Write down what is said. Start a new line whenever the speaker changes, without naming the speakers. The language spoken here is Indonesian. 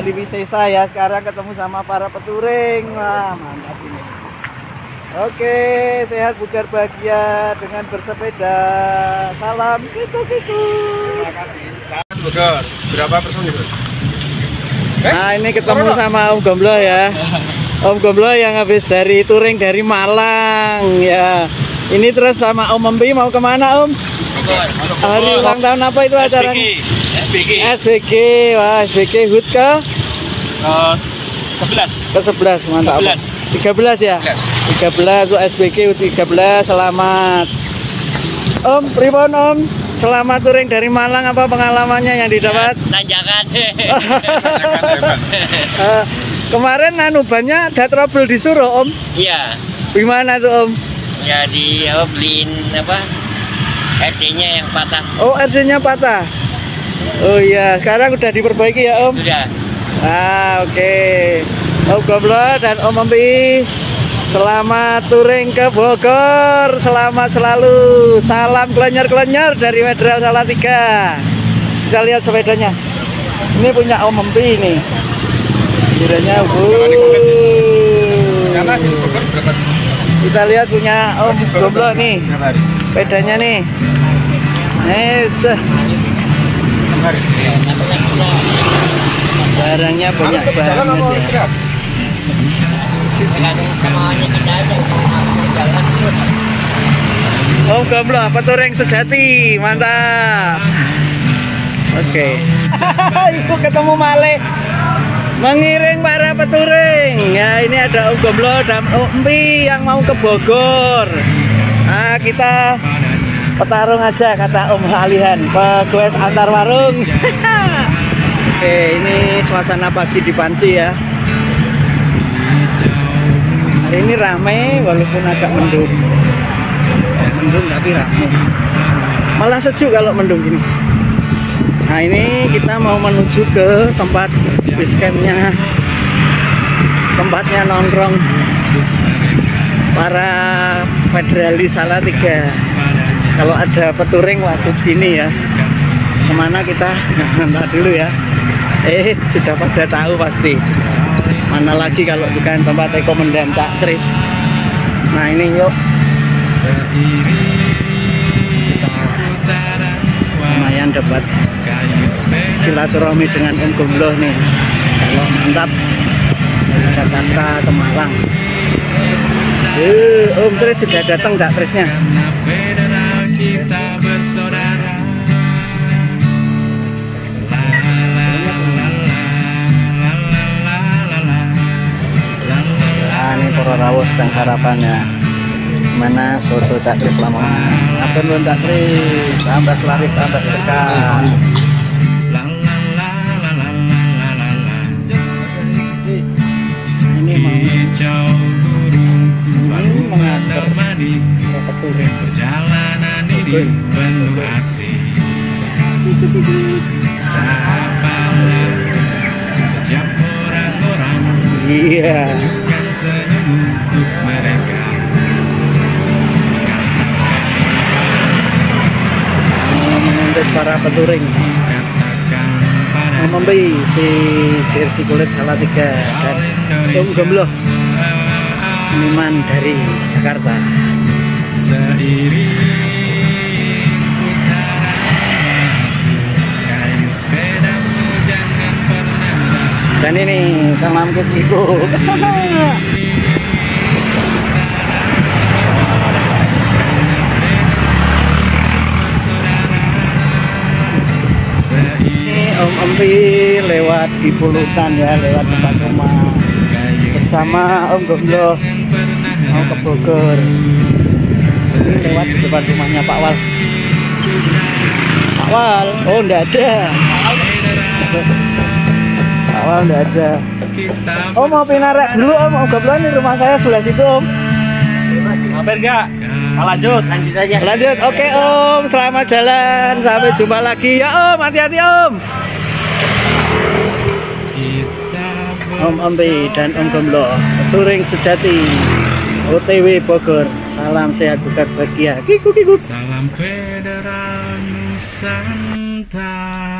dari Wisesa ya. Sekarang ketemu sama para peturing. Wah, mantap ini. Oke, sehat bugar bahagia dengan bersepeda. Salam kitu kitu.
Bogor. Berapa personil, Bro?
Nah, ini ketemu sama Om Gomblo ya. Om Gomblo yang habis dari touring dari Malang ya. Ini terus sama Om Empi mau ke mana Om? Hari ulang tahun apa itu acaranya?
SBG
SBG, wah SBG HUT ke
uh, 11
ke 11 mantap. 13 ya? 13 untuk SBG HUT 13 selamat. Om, pripun Om? Selamat touring dari Malang apa pengalamannya yang didapat?
tanjakan
Eh, kemarin anu banyak ada trouble disuruh Om.
iya
Gimana tuh Om?
jadi apa beliin apa RD-nya yang patah
Oh RD-nya patah. Oh iya, sekarang udah diperbaiki ya Om.
sudah
Ah oke. Om Gomblo dan Om Empi Selamat touring ke Bogor. Selamat selalu. Salam kelenyer-kelenyer dari Federal Salatiga. Kita lihat sepedanya. Ini punya Om Empi ini Kiranya
Bogor berapa?
Kita lihat punya Om Gomblo nih? Sepedanya nih.
Hari.
Barangnya banyak banget ya Om Gomblo, peturing sejati, mantap. Oke. Ibu ketemu Male. Mengiring para peturing. Ya, ini ada Om Gomblo dan Om Empi yang mau ke Bogor. Nah, kita petarung aja kata Om Alihan. Pegoes antar warung. Oke, ini suasana pagi di Pansi ya. Hari ini ramai walaupun agak mendung. Mendung tapi ramai. Malah sejuk kalau mendung gini. Nah ini kita mau menuju ke tempat base campnya tempatnya nongkrong para federalis Salatiga kalau ada peturing wajib sini ya. Ke mana kita? Ntar dulu ya. Eh sudah pada tahu pasti. Mana lagi kalau bukan tempat komandan Cak Tris nah ini yuk. Lumayan dapat silaturahmi dengan Om Gomblo nih. Kalau mantap. Dari Jakarta ke Malang. Eh, Om Tris sudah datang nggak Trisnya? Nah, ini para rawuh sedang sarapan ya. Mana soto Cak Tris lama. Apa lu Cak Tris? Tambah selari, tambah sedekah. Ini mau
selalu menemani perjalanan penuh arti. Sapalah setiap orang-orang
Iya.
tunjukkan senyum untuk mereka.
Menuntut para peturing. Membeli si Sirsi Kulit Salatiga dan Om Gomblo seniman dari Jakarta.
Seiring
Ikut. Ini Om Empi lewat di Pulutan ya, lewat tempat rumah bersama Om Gomblo mau ke Bogor. Ini lewat di depan rumahnya Pak Wal. Pak Wal, oh enggak ada. Pak Wal enggak ada. Oh mau pinarek dulu Om, Om Gomblo ini rumah saya sebelah situ Om.
hampir enggak lanjut lanjut aja
Lanjut, oke Om, selamat jalan, sampai jumpa lagi ya Om, hati-hati Om. Om Empi dan Om Gomblo, touring sejati, OTW Bogor. Salam sehat bukan bahagia. Kiku kiku.
Salam Federal Nusantara